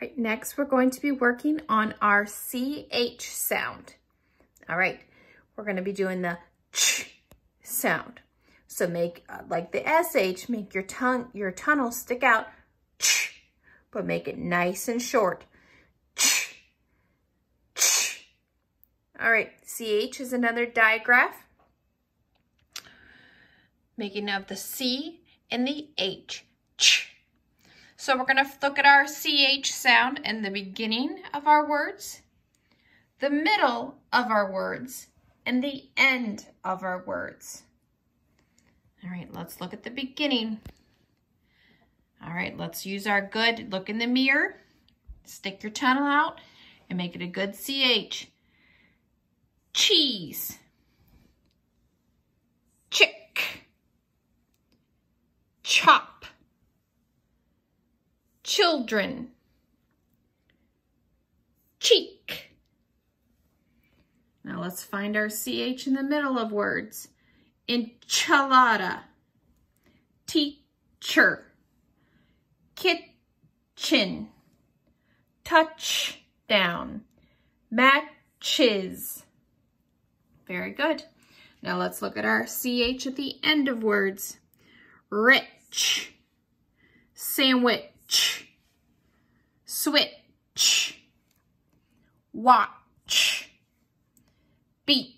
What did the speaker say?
Right, next we're going to be working on our CH sound. All right, we're gonna be doing the ch sound. So make, uh, like the SH, make your tongue, your tunnel stick out, ch, but make it nice and short. Ch, ch. All right, CH is another digraph, making of the C and the H, ch. So we're gonna look at our CH sound in the beginning of our words, the middle of our words, and the end of our words. All right, let's look at the beginning. All right, let's use our good, look in the mirror, stick your tunnel out, and make it a good CH. Cheese. Chick. Chop children, cheek. Now let's find our CH in the middle of words. Enchilada, teacher, kitchen, touchdown, matches. Very good. Now let's look at our CH at the end of words. Rich, sandwich, switch, watch, beat,